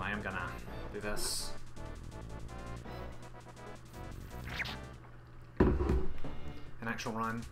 Anyway, I'm gonna do this. An actual run.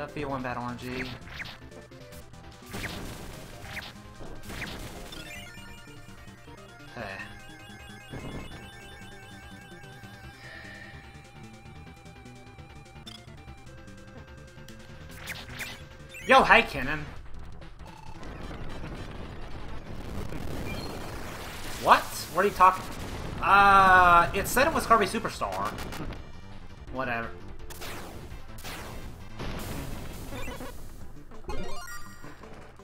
The F1 Battle on G. Hey. Yo, hey, Kennen. What? What are you talking? Uh, it said it was Kirby Superstar. Whatever.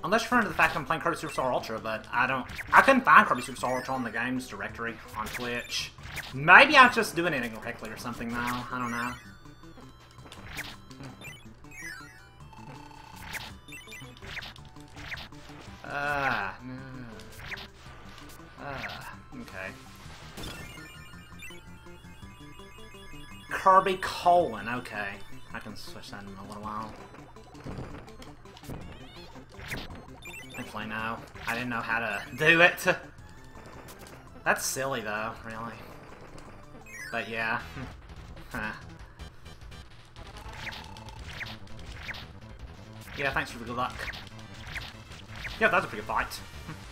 Unless you're referring to the fact I'm playing Kirby Superstar Ultra, but I don't... I couldn't find Kirby Superstar Ultra on the games directory on Twitch. Maybe I'm just doing it incorrectly or something now. I don't know. Ah, no. Ah, okay. Kirby colon, okay. I can switch that in a little while. Thankfully, no. I didn't know how to do it. That's silly, though, really. But yeah. Yeah, thanks for the good luck. Yeah, that's a pretty good fight.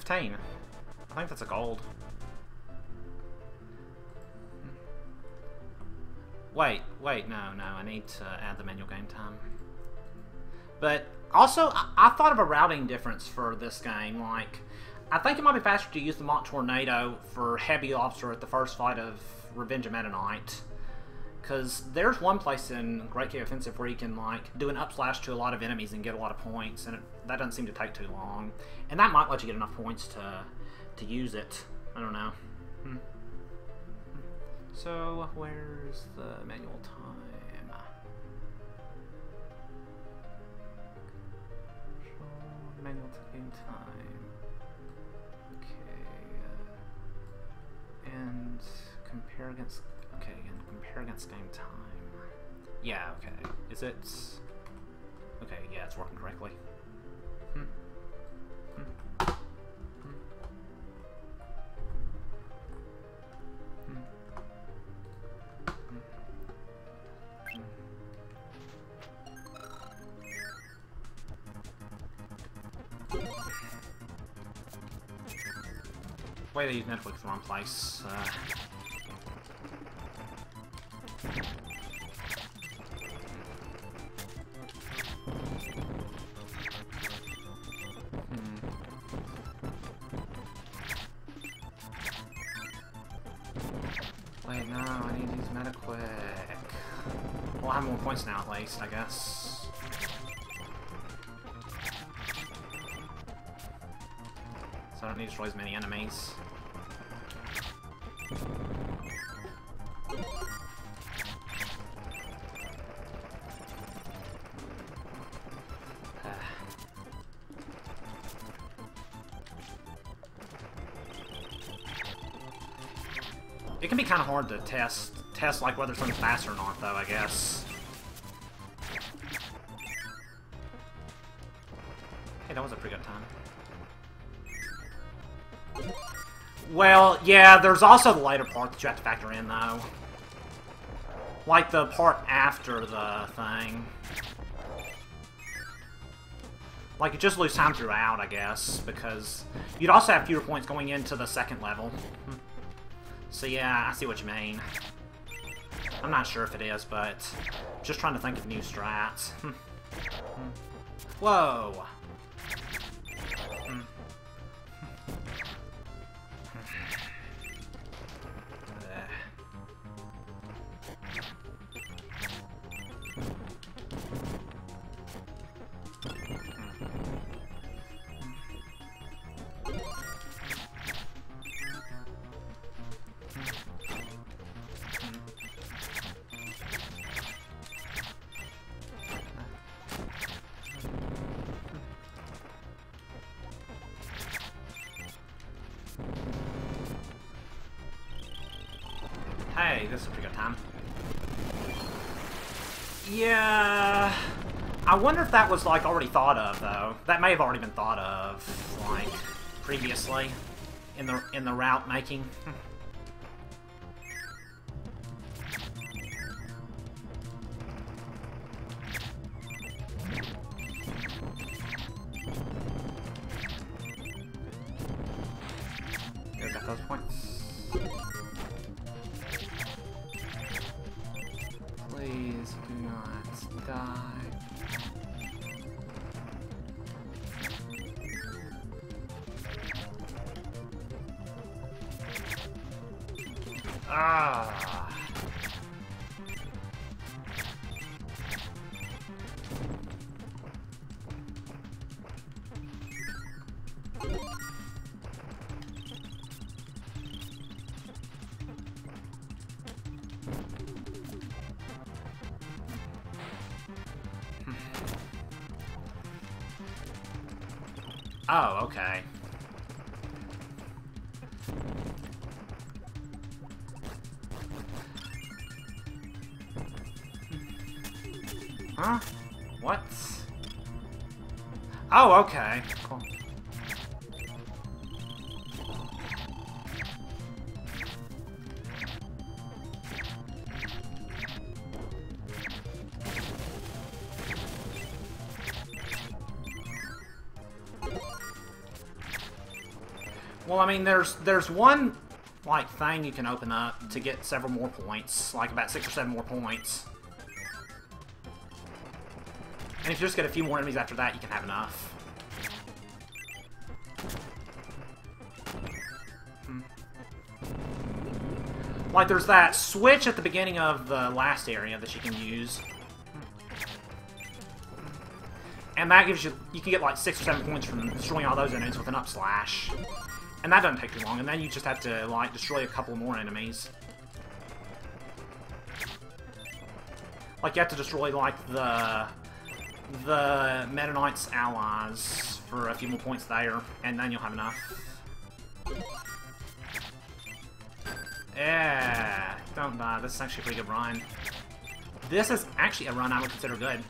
215. I think that's a gold. Wait, wait, no, no, I need to add the manual game time. But also, I, I thought of a routing difference for this game. Like, I think it might be faster to use the Mach Tornado for Heavy Lobster at the first fight of Revenge of Meta Knight. Because there's one place in Great Cave Offensive where you can, like, do an up slash to a lot of enemies and get a lot of points, and it, that doesn't seem to take too long. And that might let you get enough points to, to use it. I don't know. Hmm. So, where's the manual time? Manual game time. Okay. Uh, and compare against. Against game time. Yeah, okay. Is it. Okay, yeah, it's working correctly. Hmm. Hmm. Way they use Netflix in wrong place. Uh, It can be kind of hard to test, test like whether something's fast or not, though, I guess. Hey, that was a pretty good time. Well, yeah, there's also the later part that you have to factor in, though. Like the part after the thing. Like, you just lose time throughout, I guess, because you'd also have fewer points going into the second level. Hmm. So yeah, I see what you mean. I'm not sure if it is, but just trying to think of new strats. Hmm. Hmm. Hmm. Whoa! Hey, this is a pretty good time. Yeah... I wonder if that was, like, already thought of, though. That may have already been thought of, like, previously in the in the route making. Hmm. Oh, okay. Huh? What? Oh, okay. There's there's one like thing you can open up to get several more points, like about six or seven more points. And if you just get a few more enemies after that, you can have enough. Hmm. Like, there's that switch at the beginning of the last area that you can use. And that gives you... You can get, like, six or seven points from destroying all those enemies with an up slash. And that doesn't take too long, and then you just have to, like, destroy a couple more enemies. Like, you have to destroy, like, the the Meta Knight's allies for a few more points there, and then you'll have enough. Yeah, don't die. This is actually a pretty good run. This is actually a run I would consider good.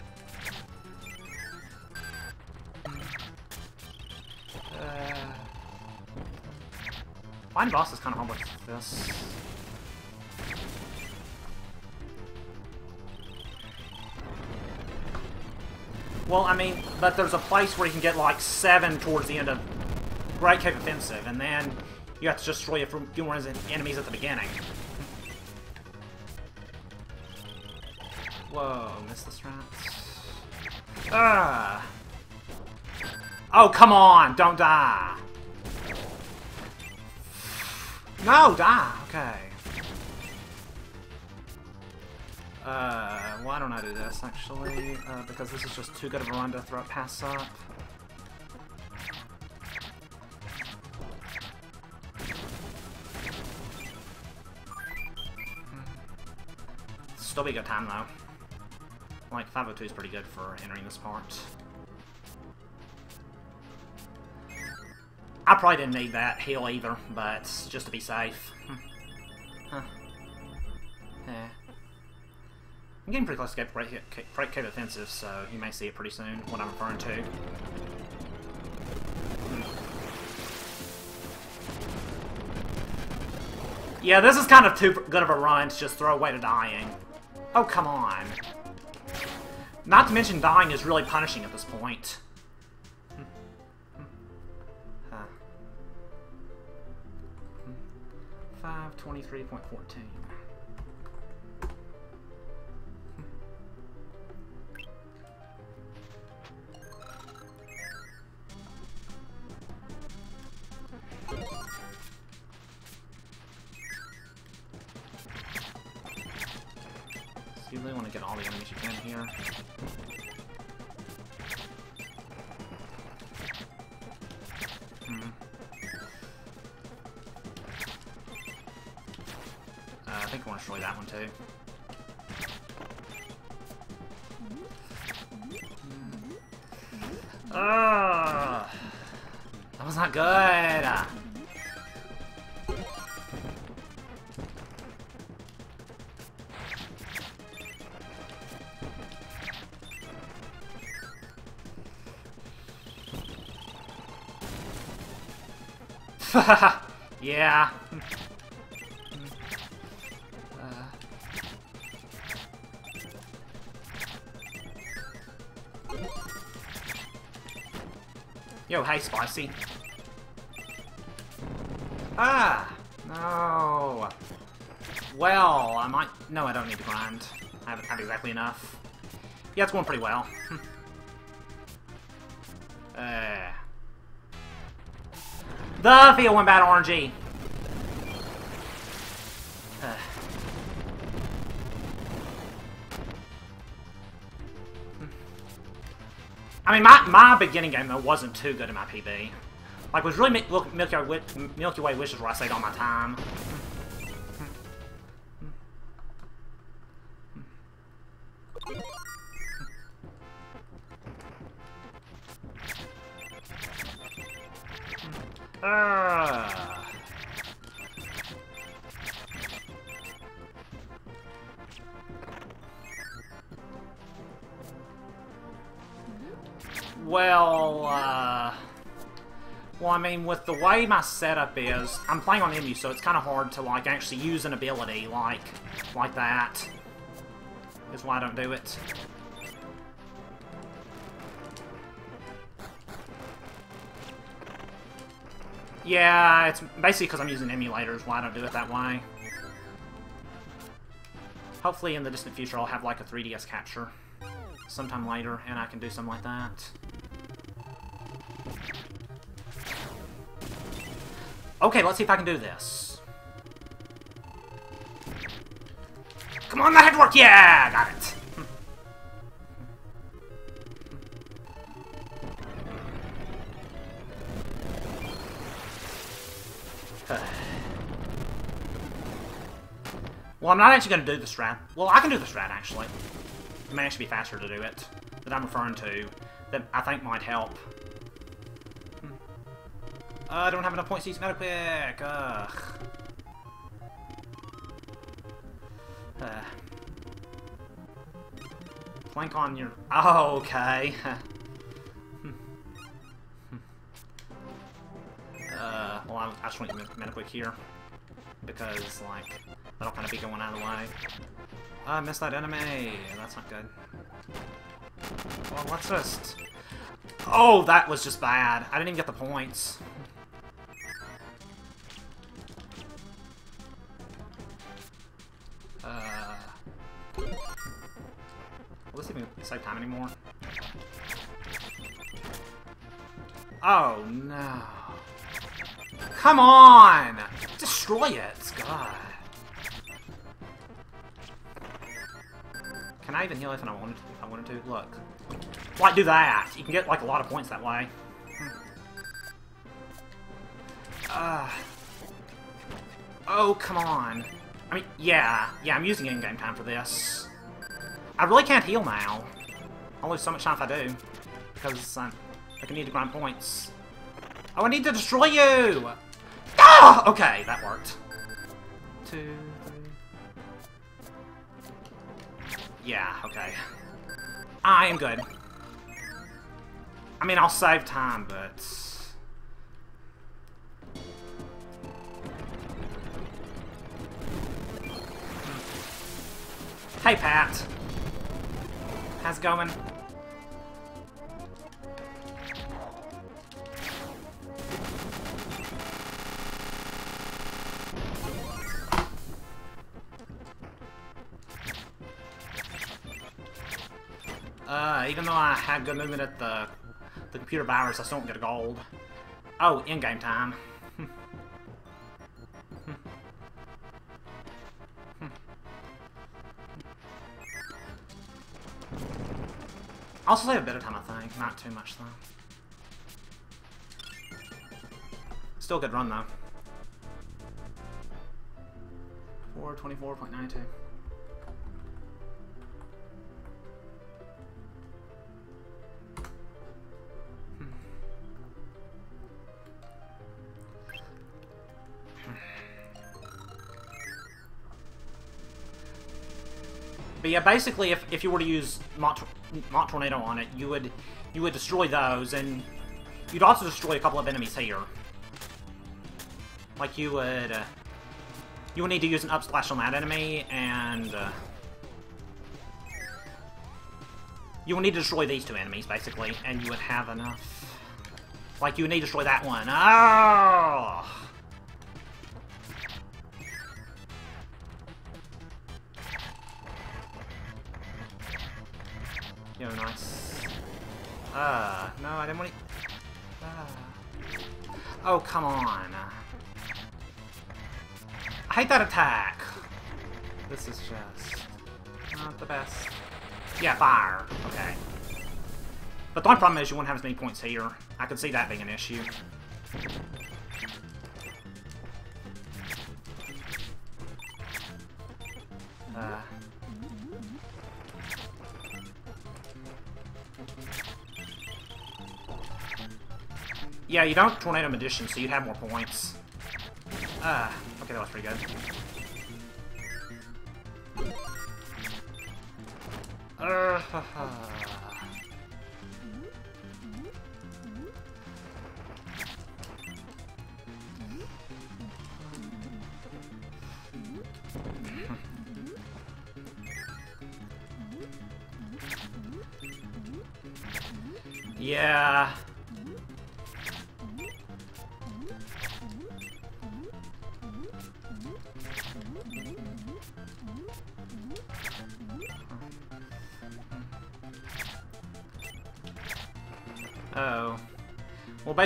Find boss is kind of with this. Well, I mean, but there's a place where you can get like seven towards the end of Great Cave Offensive, and then you have to destroy a few more enemies at the beginning. Whoa, missed the strats. Ah! Oh, come on! Don't die! No, die! Okay. Uh, why don't I do this, actually? Uh, because this is just too good of a run to throw a pass up. Still be a good time, though. Like, 502 is pretty good for entering this part. I probably didn't need that heal either, but just to be safe. huh. Eh. I'm getting pretty close to get break, Great Cave Offensive, so you may see it pretty soon, what I'm referring to. Yeah, this is kind of too good of a run to just throw away to dying. Oh, come on. Not to mention dying is really punishing at this point. 523.14. Uh, I think I want to destroy that one too. Ugh. That was not good! yeah. Yo, hey, Spicy. Ah! No! Well, I might... No, I don't need to grind. I haven't had exactly enough. Yeah, it's going pretty well. uh... The field went bad RNG. I mean, my, my beginning game, though, wasn't too good in my PB. Like, was really Milky Way, Milky Way Wishes where I saved all my time. Ah. Well, uh... Well, I mean, with the way my setup is, I'm playing on Emu, so it's kind of hard to, like, actually use an ability like, like that. Is why I don't do it. Yeah, it's basically because I'm using emulators why I don't do it that way. Hopefully in the distant future I'll have like a 3DS capture sometime later and I can do something like that. Okay, let's see if I can do this. Come on, that had to work! Yeah, got it! well, I'm not actually going to do the strat. Well, I can do the strat, actually. It may actually be faster to do it. That I'm referring to. That I think might help. Uh, I don't have enough points to use Metaquick. Ugh. Uh. Plank on your... Oh, okay. uh, well, I, I just want to Metaquick here. Because, like, that'll kind of be going out of the way. I missed that enemy! That's not good. Well, let's just... Oh, that was just bad. I didn't even get the points. Will this even save time anymore? Oh, no. Come on! Destroy it! God. Can I even heal if I wanted, if I wanted to? Look. Like, do that. You can get, like, a lot of points that way. Uh, oh, come on. I mean, yeah. Yeah, I'm using in-game time for this. I really can't heal now. I'll lose so much time if I do. Because um, I can need to grind points. Oh, I need to destroy you! Ah! Okay, that worked. Two. Yeah, okay. I am good. I mean, I'll save time, but... Hey, Pat. How's it going? Uh, even though I had good movement at the the computer virus, I still don't get a gold. Oh, in-game time. Also save a bit of time, I think. Not too much, though. Still good run, though. 424.92. Hmm. But yeah, basically, if, if you were to use Mach, Mach Tornado on it, you would you would destroy those, and you'd also destroy a couple of enemies here. Like you would, uh, you would need to use an up slash on that enemy, and uh, you would need to destroy these two enemies basically, and you would have enough. Like you would need to destroy that one. Oh. I didn't want. Uh. Oh, come on. I hate that attack. This is just not the best. Yeah, fire. Okay. But the only problem is you won't have as many points here. I could see that being an issue. Yeah, you don't Tornado Magician, so you'd have more points. Ah, okay, that was pretty good. Uh,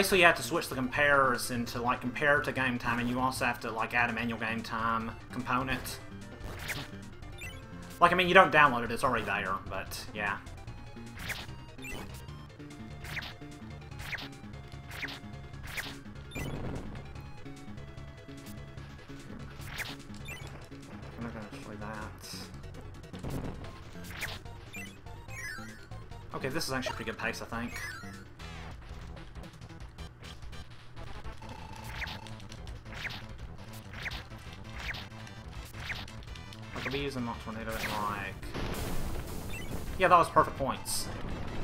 basically you have to switch the comparison to, like, compare to game time, and you also have to, like, add a manual game time component. Like, I mean, you don't download it, it's already there, but, yeah. Okay, this is actually pretty good pace, I think. Could be using Mach Tornado at like... Yeah, that was perfect points.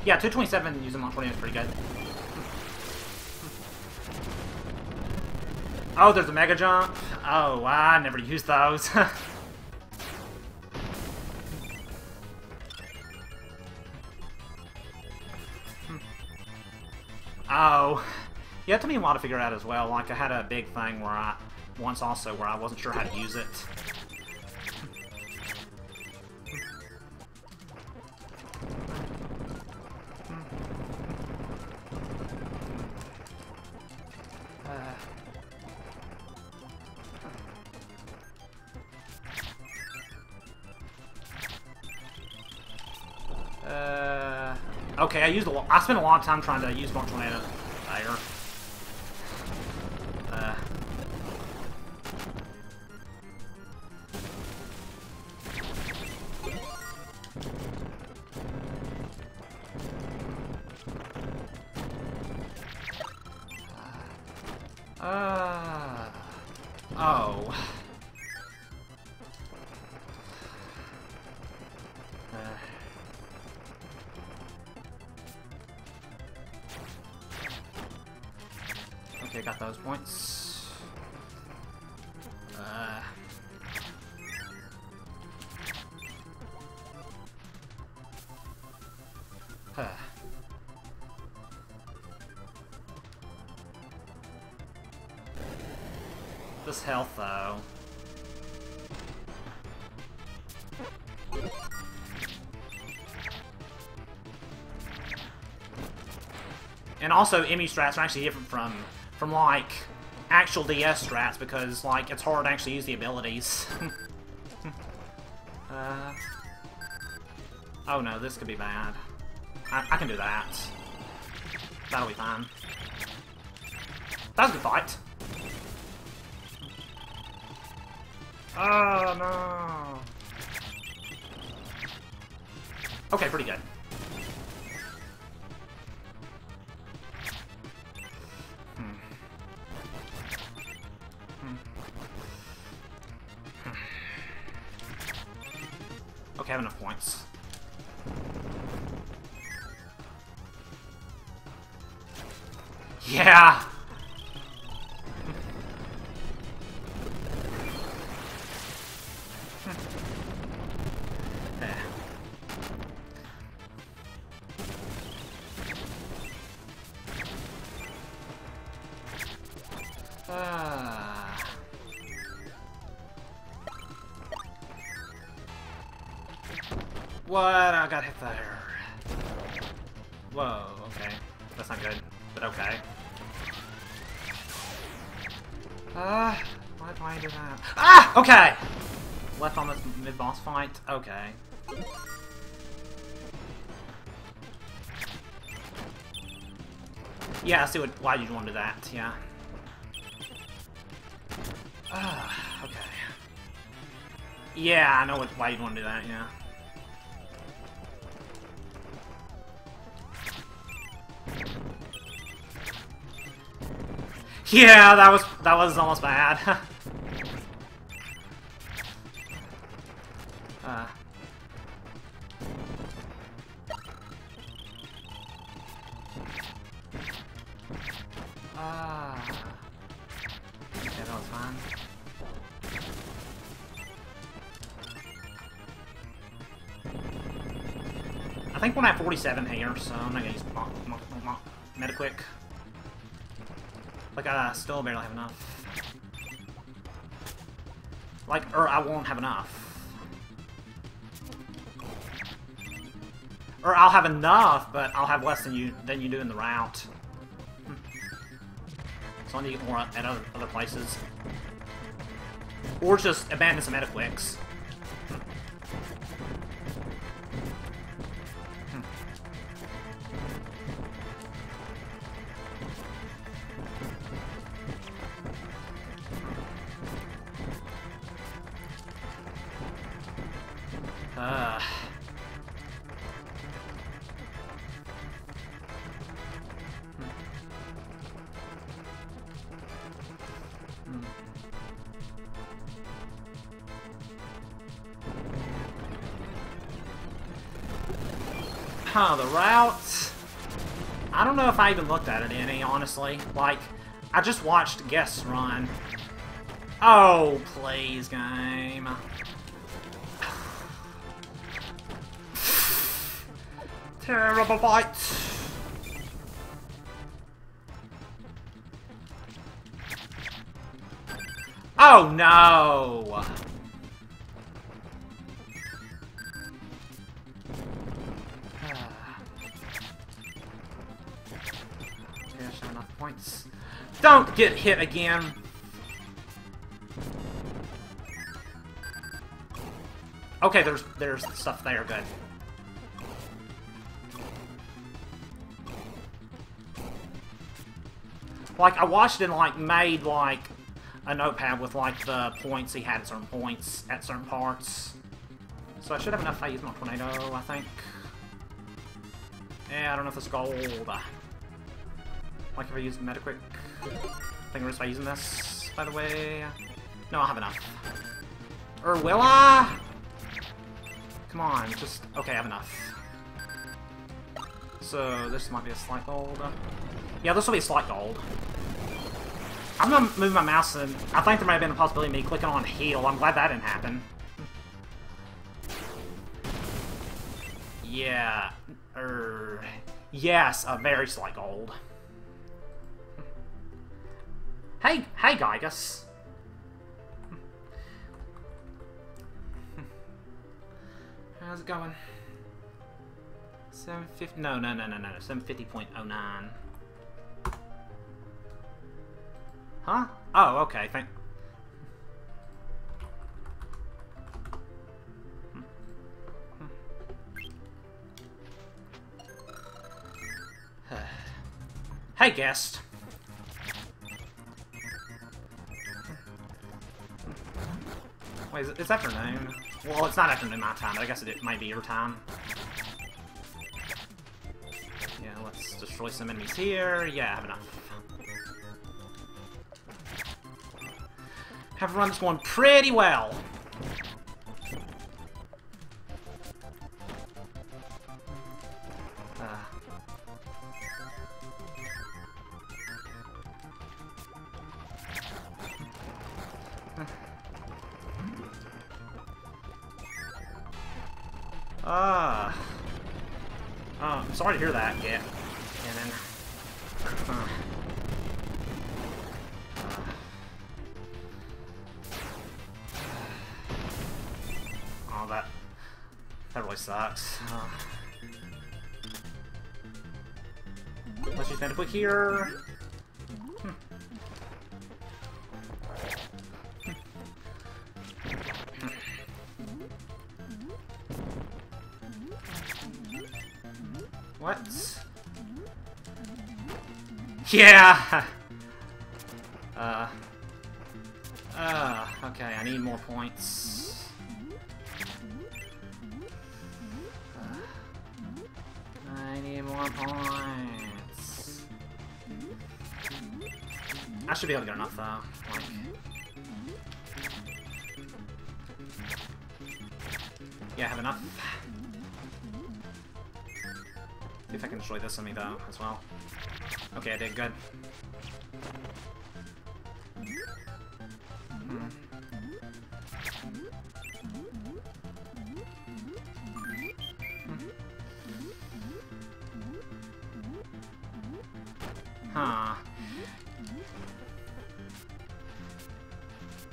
Yeah, 227 using Mach Tornado is pretty good. Oh, there's a Mega Jump? Oh, I never used those. oh. Yeah, it took me a while to figure out as well. Like, I had a big thing where I... Once also where I wasn't sure how to use it. Spent a lot of time trying to use Mach Tornado Those points. Uh... Huh. This health, though. And also, Emmy strats are actually different from, from like, actual DS strats because, like, it's hard to actually use the abilities. uh, oh no, this could be bad. I, I can do that. That'll be fine. That was a good fight. Oh no. Okay, pretty good. Fight? Okay. Yeah, I see what, why you'd want to do that, yeah. Ah, okay. Yeah, I know what, why you'd want to do that, yeah. Yeah, that was that was almost bad. 47 here, so I'm not gonna use Metaquick. Like, I still barely have enough. Like, or I won't have enough. Or I'll have enough, but I'll have less than you than you do in the route. Hmm. So I need more at other, other places. Or just abandon some Metaquicks. Huh, the route... I don't know if I even looked at it any, honestly. Like, I just watched guests run. Oh, please, game. Terrible fight! Oh no! Get hit again! Okay, there's there's stuff there, good. Like, I watched and, like, made, like, a notepad with, like, the points he had at certain points, at certain parts. So I should have enough to use my tornado, I think. Yeah, I don't know if it's gold. Like, if I use Metaquick. I think I'm just by using this, by the way. No, I have enough. Or will I? Come on, just... Okay, I have enough. So, this might be a slight gold. Yeah, this will be a slight gold. I'm gonna move my mouse and I think there might have been a possibility of me clicking on heal. I'm glad that didn't happen. Yeah. Er, yes, a very slight gold. Hey, hey, Gygus. How's it going? 750, no, no, no, no, no, 750.09. Huh? Oh, okay, thank... Hmm. hey, guest. Wait, it's afternoon? Well, it's not afternoon my time, but I guess it, it might be your time. Yeah, let's destroy some enemies here. Yeah, I have enough. Have run this one pretty well. What? Yeah! Uh... Uh, okay, I need more points. Uh, I need more points. I should be able to get enough, though. Like... Yeah, I have enough. If I can destroy this me, though, as well. Okay, I did good. Hmm. Huh.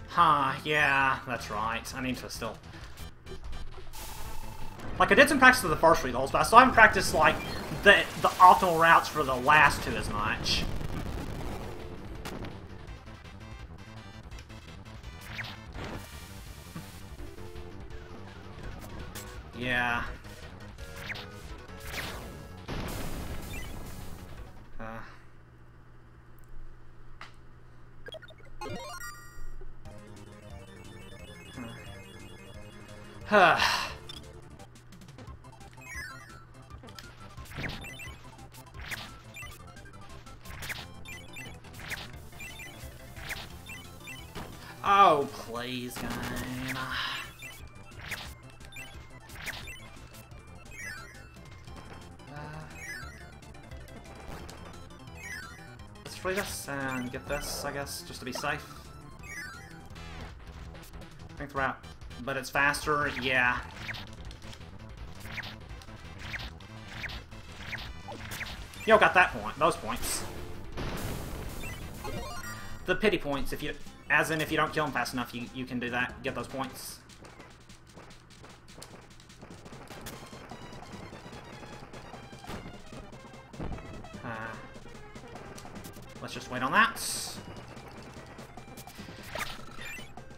Huh, yeah, that's right. I need to still... Like, I did some practice of the first three levels, but I still haven't practiced, like, the, the optimal routes for the last two as much. Yeah. Uh. Huh. Please, game. let's try this and get this, I guess, just to be safe. I Think we're out. But it's faster, yeah. Yo, got that point, those points. The pity points, if you as in, if you don't kill him fast enough, you, you can do that, get those points. Uh, let's just wait on that.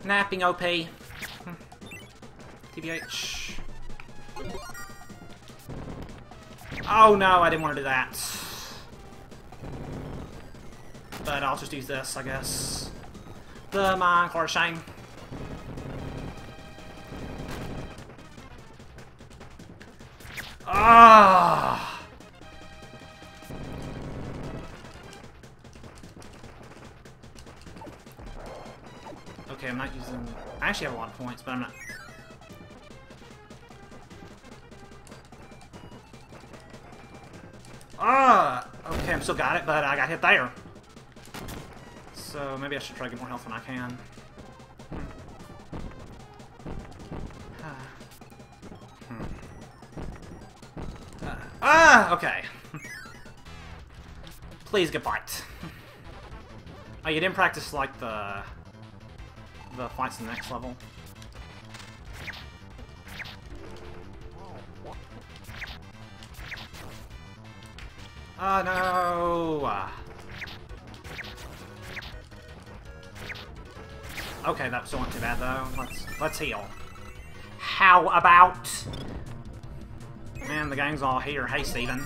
Napping OP. TBH. Oh no, I didn't want to do that. But I'll just use this, I guess the man Korsheim. Ah! Okay, I'm not using... I actually have a lot of points, but I'm not... Ah! Okay, I'm still got it, but I got hit there. So maybe I should try to get more health when I can. Ah, okay. Please get bite. oh, you didn't practice like the the fights in the next level. Oh no! Okay, that still wasn't too bad though. Let's let's heal. How about? Man, the gang's all here. Hey, Steven.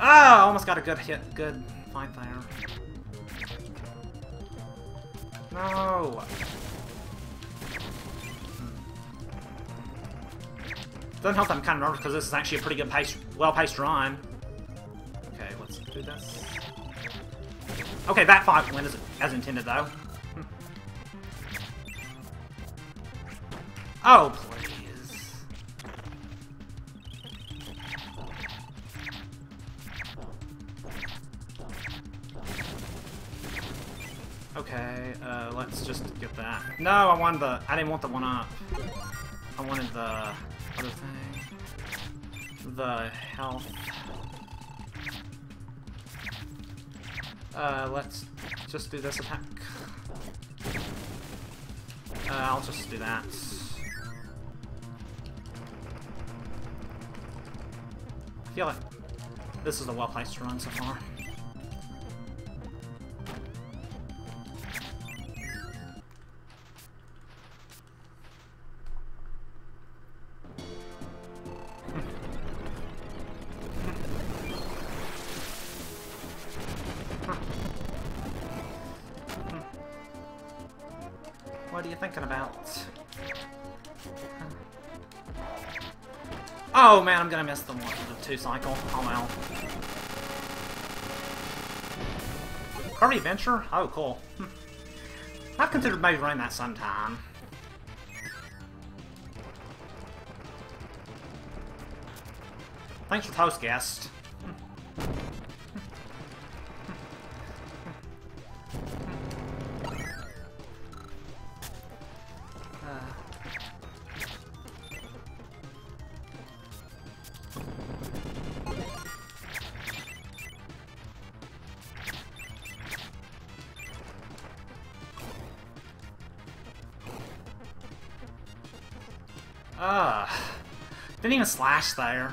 Oh, almost got a good hit, good fight there. No. Hmm. Doesn't help that I'm kind of nervous because this is actually a pretty good pace, well-paced run. Okay, this. Okay, that fight went as, as intended, though. oh, please. Okay, uh, let's just get that. No, I wanted the... I didn't want the one up. I wanted the other thing. The health. Uh, let's just do this attack. Uh, I'll just do that. I feel like this is a well-placed run so far. Thinking about? Oh man, I'm gonna miss the one, the two cycle. Oh well. Kirby Adventure? Oh, cool. Hmm. I've considered maybe running that sometime. Thanks for the toast, guest. Slash there.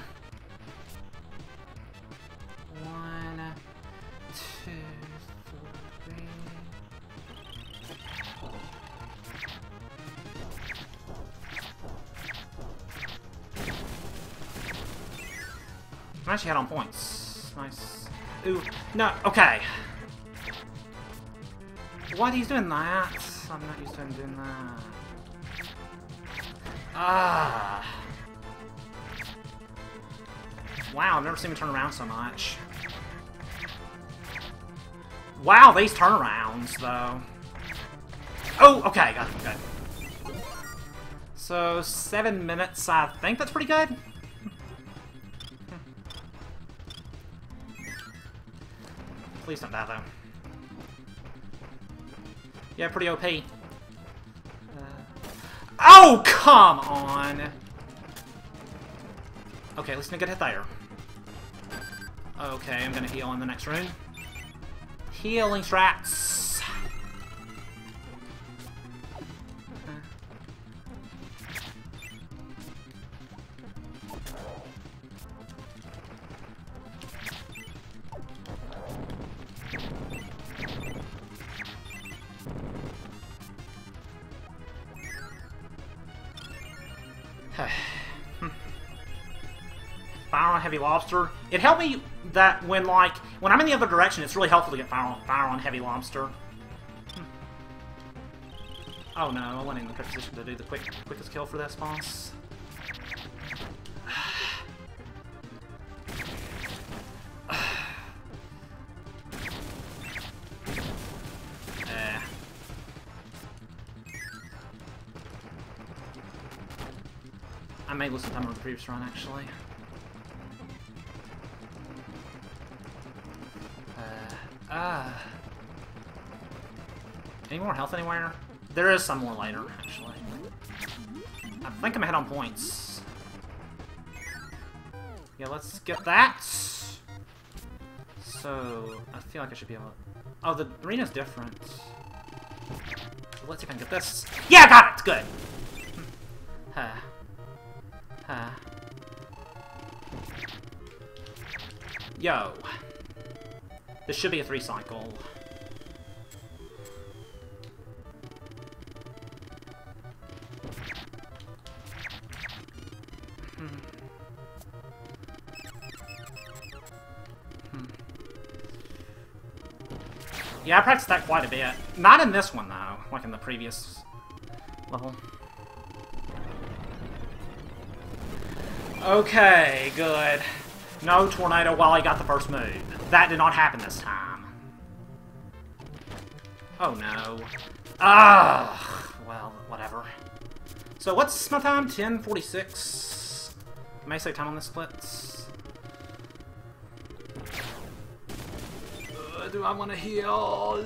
One, two, three. I'm actually head on points. Nice. Ooh, no, okay. What, he's doing that? I'm not used to him doing that. Ah. Wow, I've never seen him turn around so much. Wow, these turnarounds, though. Oh, okay, got it, good. So, seven minutes, I think that's pretty good. Please don't die, though. Yeah, pretty OP. Uh, oh, come on! Okay, let's make a hit there. Okay, I'm gonna heal in the next room. Healing strats! Hmm. Fire on Heavy Lobster. It helped me that when, like, when I'm in the other direction, it's really helpful to get Fire on, fire on Heavy Lobster. Hmm. Oh no, I wasn't in the position to do the quick, quickest kill for this boss. Eh. I may lose some time on the previous run, actually. More health anywhere? There is some more later, actually. I think I'm ahead on points. Yeah, let's get that. So, I feel like I should be able to... Oh, the arena's different. Let's see if I can get this. Yeah, I got it! Good! Hmm. Huh. Huh. Yo. This should be a three Yeah, I practiced that quite a bit. Not in this one, though, like in the previous level. Okay, good. No tornado while I got the first move. That did not happen this time. Oh no. Ah, well, whatever. So what's my time? 1046. May I say time on this split? Do I want to heal?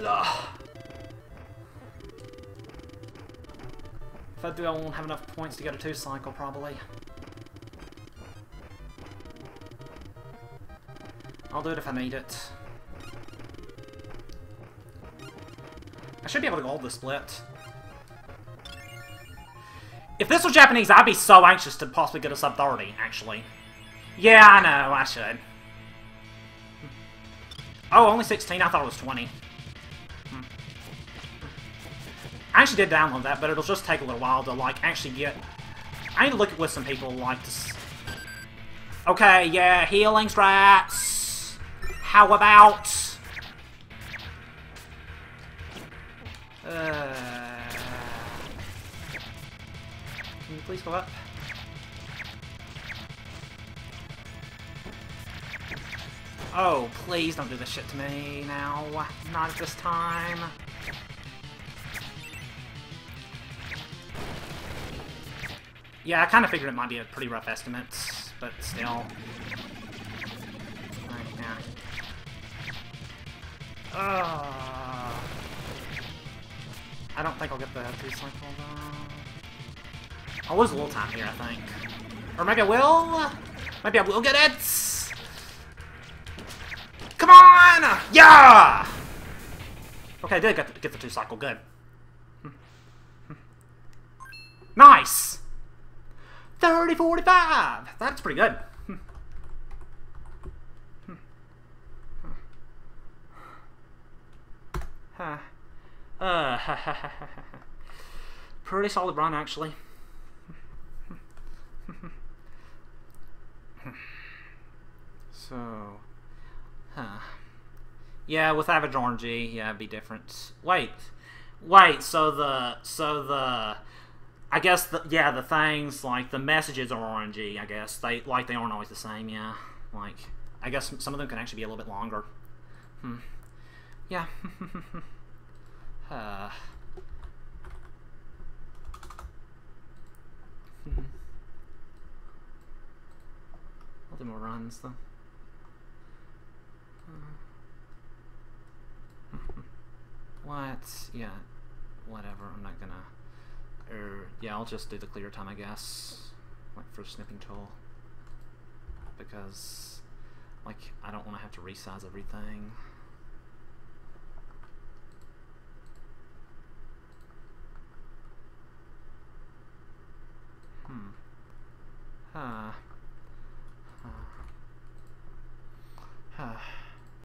If I do, I won't have enough points to get a two cycle, probably. I'll do it if I need it. I should be able to hold the split. If this was Japanese, I'd be so anxious to possibly get a sub 30, actually. Yeah, I know, I should. Oh, only 16? I thought it was 20. Hmm. I actually did download that, but it'll just take a little while to, like, actually get... I need to look at what some people like to... Okay, yeah, healing strats. How about... Uh, can you please go up? Oh, please don't do this shit to me now. Not at this time. Yeah, I kind of figured it might be a pretty rough estimate, but still. Right, yeah. Uh, I don't think I'll get the three cycle though. I'll lose a little time here, I think. Or maybe I will? Maybe I will get it! On! Yeah! Okay, I did get the, get the two cycle, good. Nice! 30-45! That's pretty good. Uh, pretty solid run, actually. so, huh. Yeah, with Average RNG, yeah, it'd be different. Wait, wait, so the, so the, I guess, the, yeah, the things, like, the messages are RNG, I guess. They, like, they aren't always the same, yeah. Like, I guess some of them can actually be a little bit longer. Hmm. Yeah. uh. I'll do more runs though. What? Yeah, whatever, I'm not gonna... Er, yeah, I'll just do the clear time, I guess. Like, for snipping tool. Because, like, I don't want to have to resize everything. Hmm. Huh. Huh. Huh.